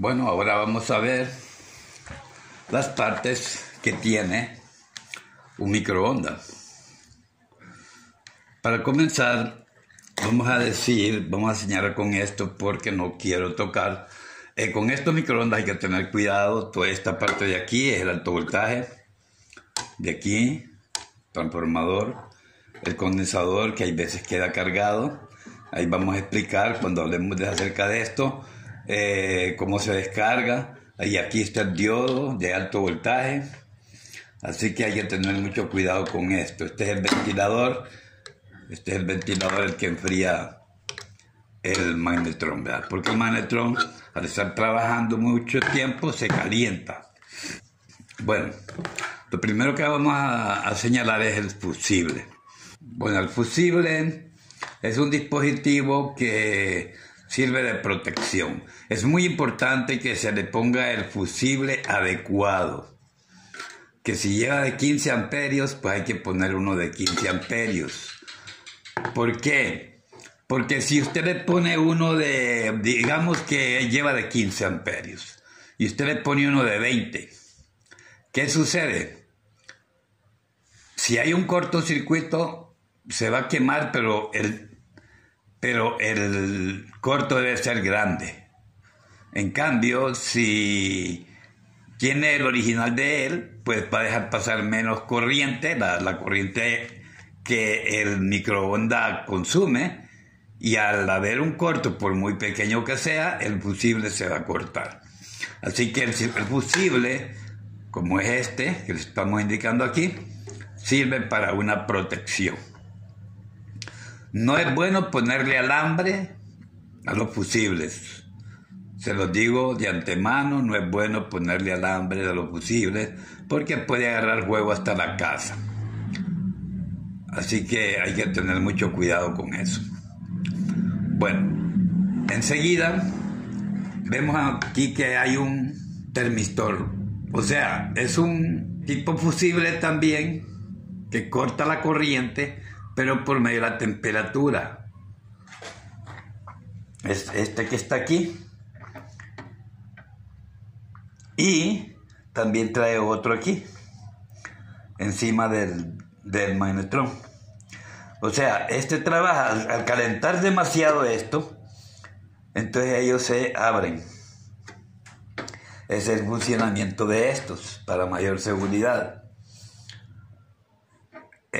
Bueno, ahora vamos a ver las partes que tiene un microondas. Para comenzar, vamos a decir, vamos a señalar con esto porque no quiero tocar. Eh, con estos microondas hay que tener cuidado. Toda esta parte de aquí es el alto voltaje. De aquí, transformador, el condensador que hay veces queda cargado. Ahí vamos a explicar cuando hablemos de acerca de esto eh, cómo se descarga. Y aquí está el diodo de alto voltaje. Así que hay que tener mucho cuidado con esto. Este es el ventilador. Este es el ventilador el que enfría el magnetrón, ¿verdad? Porque el magnetrón, al estar trabajando mucho tiempo, se calienta. Bueno, lo primero que vamos a, a señalar es el fusible. Bueno, el fusible es un dispositivo que sirve de protección. Es muy importante que se le ponga el fusible adecuado. Que si lleva de 15 amperios, pues hay que poner uno de 15 amperios. ¿Por qué? Porque si usted le pone uno de, digamos que lleva de 15 amperios, y usted le pone uno de 20, ¿qué sucede? Si hay un cortocircuito, se va a quemar, pero el pero el corto debe ser grande. En cambio, si tiene el original de él, pues va a dejar pasar menos corriente, la, corriente que el microondas consume, y al haber un corto, por muy pequeño que sea, el fusible se va a cortar. Así que el, fusible, como es este, que le estamos indicando aquí, sirve para una protección. No es bueno ponerle alambre a los fusibles. Se los digo de antemano, no es bueno ponerle alambre a los fusibles porque puede agarrar fuego hasta la casa. Así que hay que tener mucho cuidado con eso. Bueno, enseguida vemos aquí que hay un termistor. O sea, es un tipo fusible también que corta la corriente pero por medio de la temperatura. Es este que está aquí. Y también trae otro aquí, encima del, del magnetrón. O sea, este trabaja al, calentar demasiado esto, entonces ellos se abren. Es el funcionamiento de estos para mayor seguridad.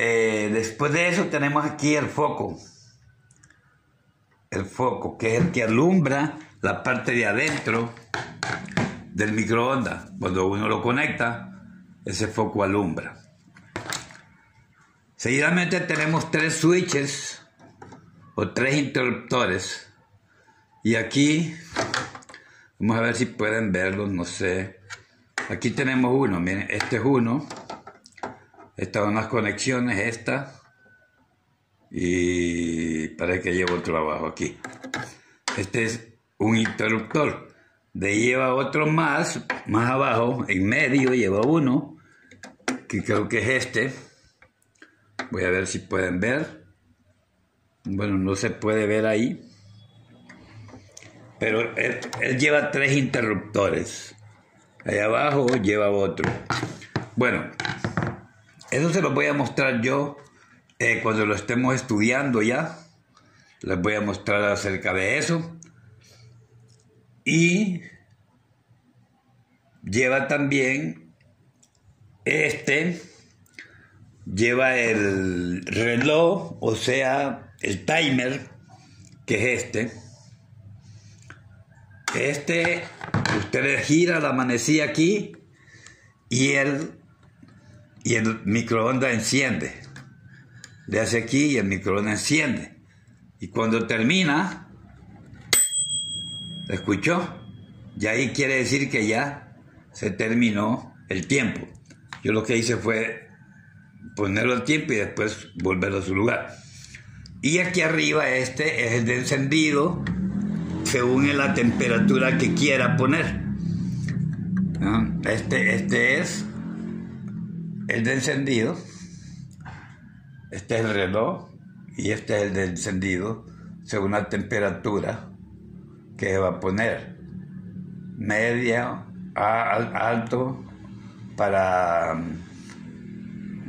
Eh, después de eso tenemos aquí el foco. El foco, que es el que alumbra la parte de adentro del microondas. Cuando uno lo conecta, ese foco alumbra. Seguidamente tenemos tres switches o tres interruptores. Y aquí, vamos a ver si pueden verlos, no sé. Aquí tenemos uno, miren, este es uno. Estas son las conexiones, esta. Y parece que llevo otro abajo aquí. Este es un interruptor. De lleva otro más, más abajo, en medio lleva uno, que creo que es este. Voy a ver si pueden ver. Bueno, no se puede ver ahí. Pero él lleva tres interruptores. Ahí abajo lleva otro. Bueno, eso se lo voy a mostrar yo eh, cuando lo estemos estudiando ya. Les voy a mostrar acerca de eso. Y lleva también este, lleva el reloj, o sea, el timer, que es este. Este, usted gira la manecilla aquí y él y el microondas enciende. Le hace aquí y el microondas enciende. Y cuando termina, ¿lo escuchó? Y ahí quiere decir que ya se terminó el tiempo. Yo lo que hice fue ponerlo al tiempo y después volverlo a su lugar. Y aquí arriba este es el de encendido según la temperatura que quiera poner. Este, este es el de encendido, este es el reloj y este es el de encendido según la temperatura que va a poner. media, alto, para um,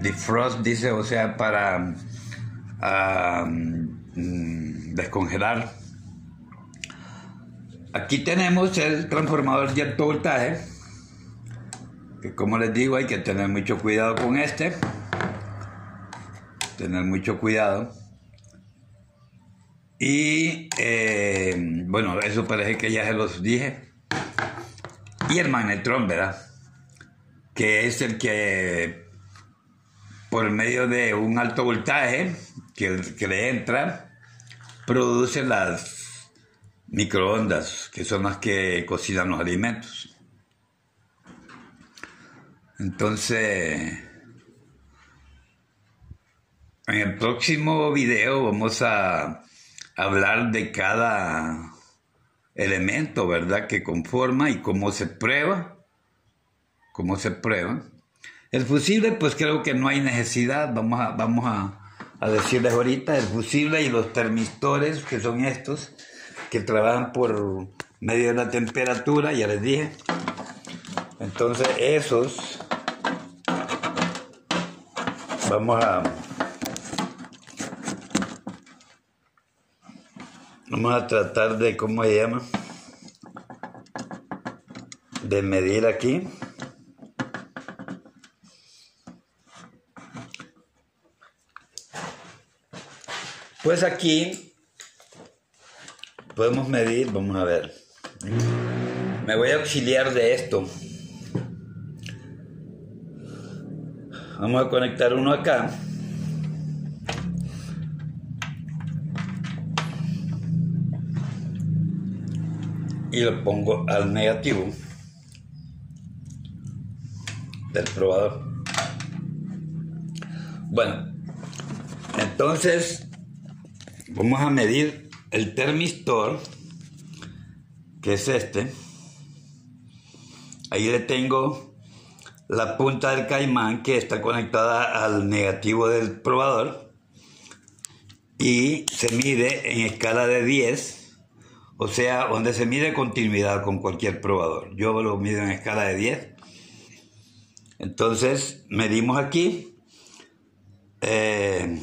defrost, dice, o sea, para um, descongelar. Aquí tenemos el transformador de alto voltaje, que como les digo hay que tener mucho cuidado con este, tener mucho cuidado. Y eh, bueno, eso parece que ya se los dije. Y el magnetrón, ¿verdad? Que es el que por medio de un alto voltaje que, que le entra, produce las microondas, que son las que cocinan los alimentos. Entonces, en el próximo video vamos a hablar de cada elemento, ¿verdad?, que conforma y cómo se prueba, cómo se prueba. El fusible, pues creo que no hay necesidad, vamos a, vamos a, a decirles ahorita, el fusible y los termistores, que son estos, que trabajan por medio de la temperatura, ya les dije. Entonces esos vamos a Vamos a tratar de, ¿cómo se llama? De medir aquí. Pues aquí podemos medir, vamos a ver. Me voy a auxiliar de esto. Vamos a conectar uno acá. y lo pongo al negativo del probador. Bueno, entonces vamos a medir el termistor, que es este. Ahí le tengo la punta del caimán que está conectada al negativo del probador y se mide en escala de 10 o sea, donde se mide continuidad con cualquier probador. Yo lo mido en escala de 10. Entonces, medimos aquí. Eh,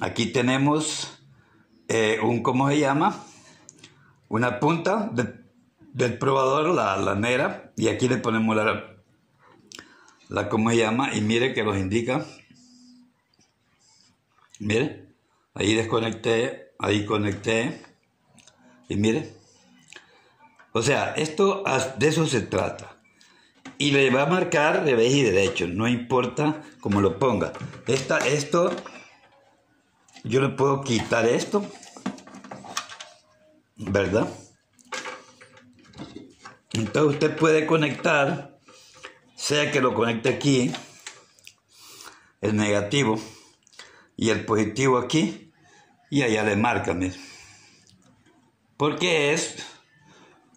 aquí tenemos eh, un, ¿cómo se llama? Una punta del probador, la, la negra, y aquí le ponemos la, la, ¿cómo se llama? Y mire que nos indica. Mire, ahí desconecté, ahí conecté y mire, o sea, esto de eso se trata. Y le va a marcar revés y derecho, no importa cómo lo ponga. Esta, esto, yo le puedo quitar esto, ¿verdad? Entonces usted puede conectar, sea que lo conecte aquí, el negativo, y el positivo aquí, y allá le marca, porque es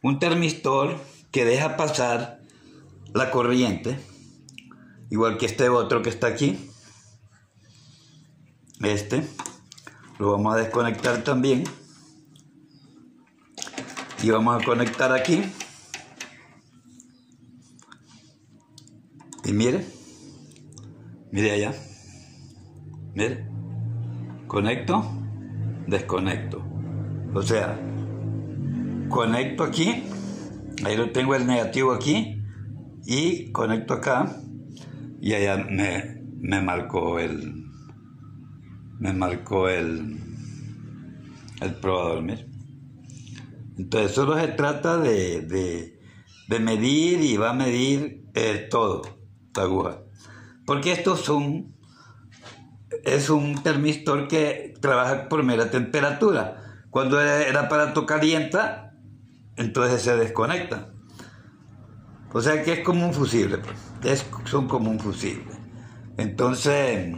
un termistor que deja pasar la corriente, igual que este otro que está aquí. Este lo vamos a desconectar también. Y vamos a conectar aquí. Y mire, mire allá. Mire, conecto, desconecto. O sea, conecto aquí, ahí lo tengo el negativo aquí, y conecto acá, y allá me, me marcó el, me marcó el, el probador, mire. Entonces solo se trata de, de, medir y va a medir eh, todo, aguja. Porque estos son, es un termistor que trabaja por mera temperatura. Cuando el aparato calienta, entonces se desconecta. O sea que es como un fusible, pues. son como un fusible. Entonces,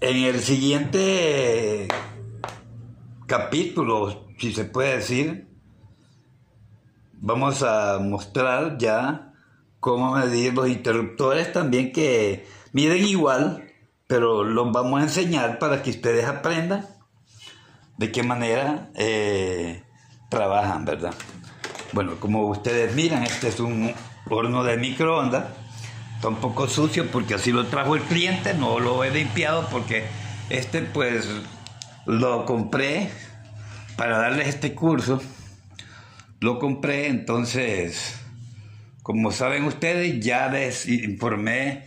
en el siguiente capítulo, si se puede decir, vamos a mostrar ya cómo medir los interruptores también que miden igual, pero los vamos a enseñar para que ustedes aprendan de qué manera eh, trabajan, ¿verdad? Bueno, como ustedes miran, este es un horno de microondas. Está un poco sucio porque así lo trajo el cliente, no lo he limpiado porque este pues lo compré para darles este curso. Lo compré, entonces, como saben ustedes, ya les informé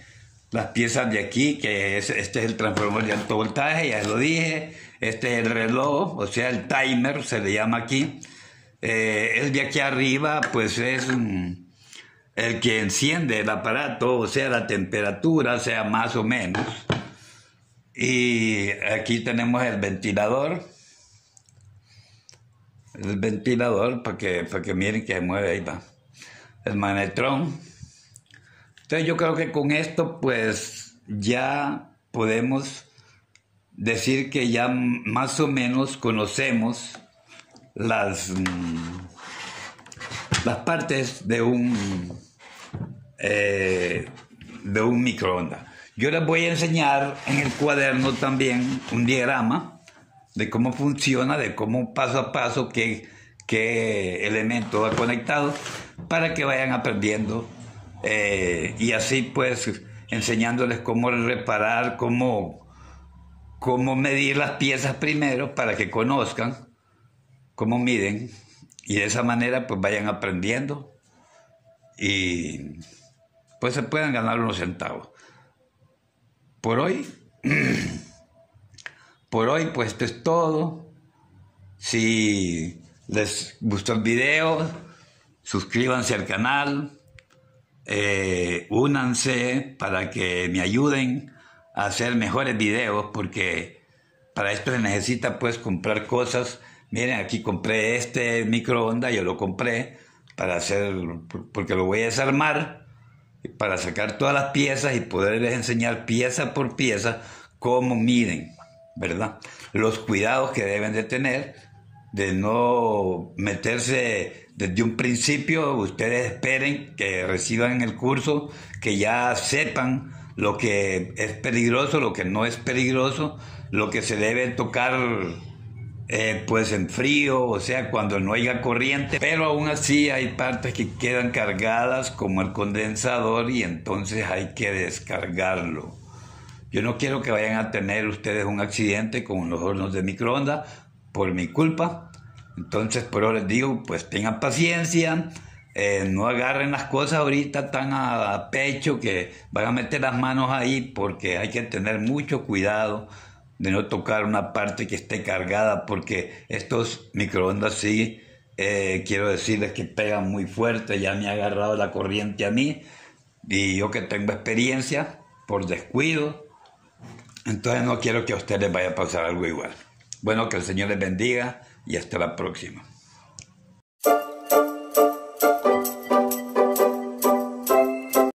las piezas de aquí, que es, este es el transformador de alto voltaje, ya lo dije, este es el reloj, o sea, el timer se le llama aquí. Eh, el de aquí arriba, pues es el que enciende el aparato, o sea, la temperatura, sea más o menos. Y aquí tenemos el ventilador. El ventilador, para que, para que miren que se mueve ahí va. El manetrón. Entonces yo creo que con esto pues ya podemos decir que ya más o menos conocemos las, mm, las partes de un, eh, de un microondas. Yo les voy a enseñar en el cuaderno también un diagrama de cómo funciona, de cómo paso a paso, qué, qué elemento va conectado, para que vayan aprendiendo eh, y así pues enseñándoles cómo reparar, cómo, cómo medir las piezas primero para que conozcan cómo miden y de esa manera pues vayan aprendiendo y pues se puedan ganar unos centavos. Por hoy, por hoy pues esto es todo. Si les gustó el video, suscríbanse al canal eh, únanse para que me ayuden a hacer mejores videos porque para esto se necesita pues comprar cosas. Miren, aquí compré este microondas, yo lo compré para hacer, porque lo voy a desarmar, para sacar todas las piezas y poderles enseñar pieza por pieza cómo miden, ¿verdad? Los cuidados que deben de tener de no meterse desde un principio, ustedes esperen que reciban el curso, que ya sepan lo que es peligroso, lo que no es peligroso, lo que se debe tocar eh, pues en frío, o sea, cuando no haya corriente, pero aún así hay partes que quedan cargadas como el condensador y entonces hay que descargarlo. Yo no quiero que vayan a tener ustedes un accidente con los hornos de microondas por mi culpa. Entonces, por eso les digo, pues tengan paciencia, eh, no agarren las cosas ahorita tan a, pecho que van a meter las manos ahí porque hay que tener mucho cuidado de no tocar una parte que esté cargada porque estos microondas sí, eh, quiero decirles que pegan muy fuerte, ya me ha agarrado la corriente a mí y yo que tengo experiencia por descuido, entonces no quiero que a ustedes vaya a pasar algo igual. Bueno, que el Señor les bendiga y hasta la próxima.